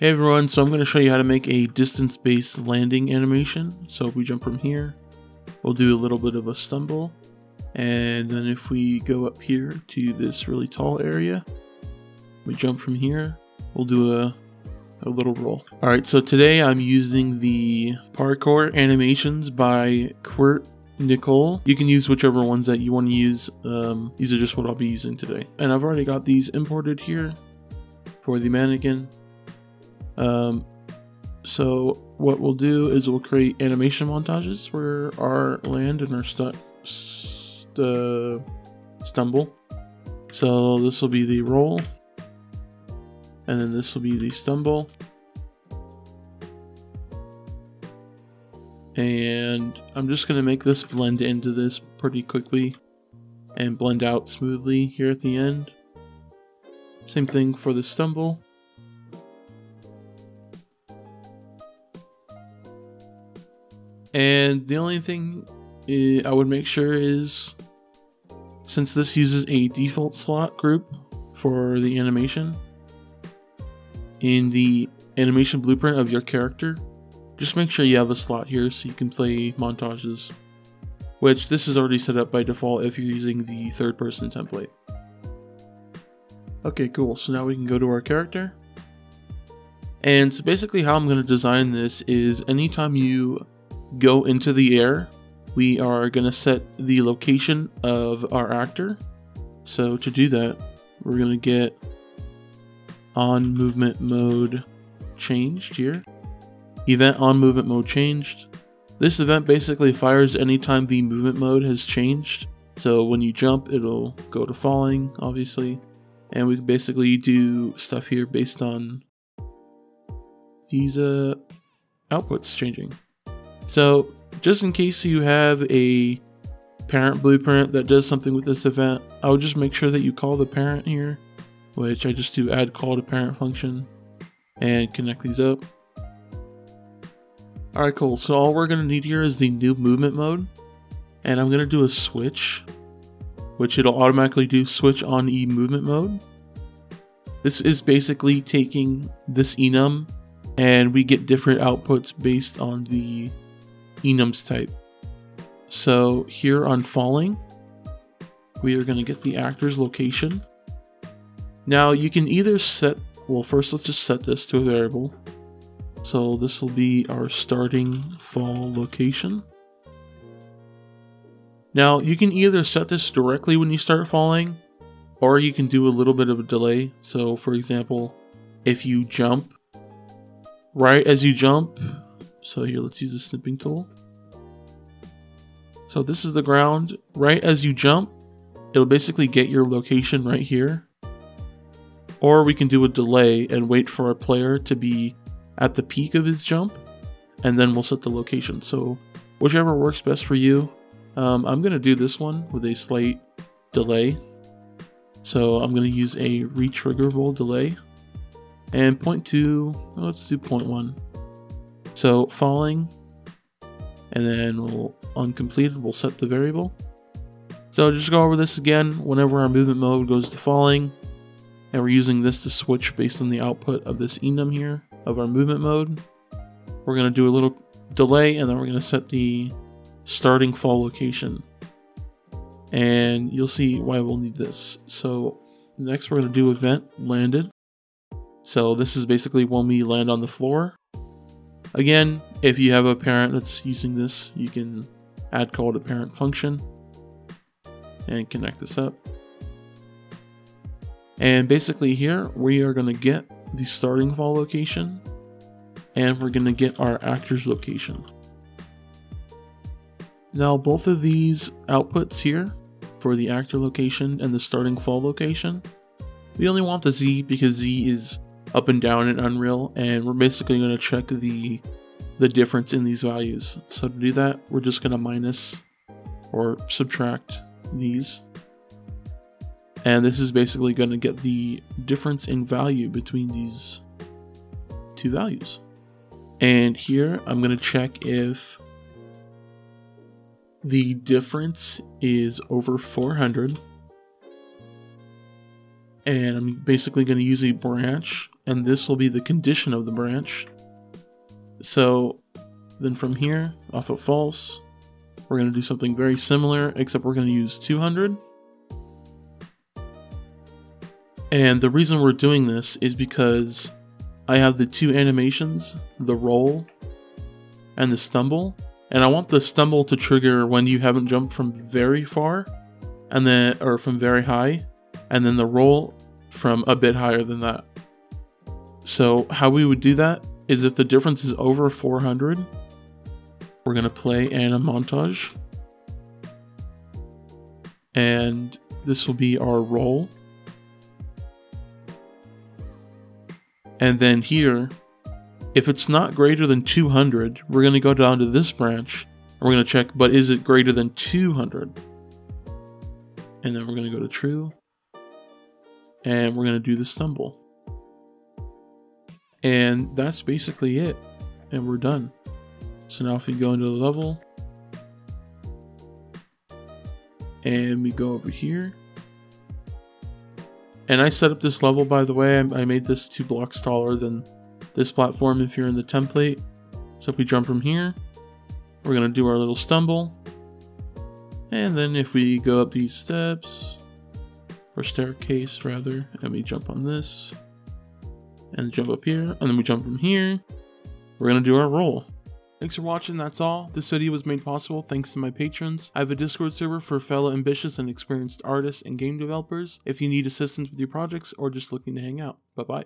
Hey everyone, so I'm going to show you how to make a distance-based landing animation. So if we jump from here, we'll do a little bit of a stumble. And then if we go up here to this really tall area, we jump from here, we'll do a, a little roll. Alright, so today I'm using the Parkour Animations by Quirt Nicole. You can use whichever ones that you want to use. Um, these are just what I'll be using today. And I've already got these imported here for the mannequin. Um, so what we'll do is we'll create animation montages for our land and our stu st uh, stumble. So this will be the roll, and then this will be the stumble. And I'm just going to make this blend into this pretty quickly and blend out smoothly here at the end. Same thing for the stumble. And the only thing eh, I would make sure is since this uses a default slot group for the animation in the animation blueprint of your character, just make sure you have a slot here so you can play montages, which this is already set up by default if you're using the third person template. Okay, cool. So now we can go to our character. And so basically how I'm going to design this is anytime you go into the air, we are going to set the location of our actor. So to do that, we're going to get on movement mode changed here. Event on movement mode changed. This event basically fires anytime the movement mode has changed. So when you jump, it'll go to falling, obviously. And we can basically do stuff here based on these uh, outputs changing. So just in case you have a parent blueprint that does something with this event, I would just make sure that you call the parent here, which I just do add call to parent function and connect these up. Alright, cool. So all we're going to need here is the new movement mode. And I'm going to do a switch, which it'll automatically do switch on E movement mode. This is basically taking this enum and we get different outputs based on the enums type. So here on falling, we are going to get the actor's location. Now you can either set, well first let's just set this to a variable. So this will be our starting fall location. Now you can either set this directly when you start falling, or you can do a little bit of a delay. So for example, if you jump, right as you jump, so here, let's use the snipping tool. So this is the ground. Right as you jump, it'll basically get your location right here. Or we can do a delay and wait for our player to be at the peak of his jump, and then we'll set the location. So whichever works best for you. Um, I'm going to do this one with a slight delay. So I'm going to use a retriggerable delay. And point two, let's do point one. So falling, and then we'll uncompleted, we'll set the variable. So just go over this again whenever our movement mode goes to falling, and we're using this to switch based on the output of this enum here of our movement mode. We're going to do a little delay, and then we're going to set the starting fall location. And you'll see why we'll need this. So next we're to do event landed. So this is basically when we land on the floor. Again, if you have a parent that's using this, you can add call to parent function and connect this up. And basically here, we are going to get the starting fall location and we're going to get our actor's location. Now both of these outputs here for the actor location and the starting fall location, we only want the Z because Z is up and down in Unreal, and we're basically going to check the the difference in these values. So to do that, we're just going to minus or subtract these. And this is basically going to get the difference in value between these two values. And here I'm going to check if the difference is over 400 and I'm basically going to use a branch and this will be the condition of the branch. So then from here, off of false, we're going to do something very similar, except we're going to use 200. And the reason we're doing this is because I have the two animations, the roll and the stumble. And I want the stumble to trigger when you haven't jumped from very far and then or from very high and then the roll from a bit higher than that. So how we would do that is if the difference is over 400, we're going to play anim montage. And this will be our roll. And then here, if it's not greater than 200, we're going to go down to this branch. And we're going to check, but is it greater than 200? And then we're going to go to true. And we're going to do the stumble. And that's basically it. And we're done. So now if we go into the level, and we go over here, and I set up this level by the way, I made this two blocks taller than this platform if you're in the template. So if we jump from here, we're gonna do our little stumble. And then if we go up these steps, or staircase rather, and we jump on this, and jump up here, and then we jump from here, we're gonna do our roll. Thanks for watching, that's all. This video was made possible thanks to my patrons. I have a Discord server for fellow ambitious and experienced artists and game developers if you need assistance with your projects or just looking to hang out. Bye bye.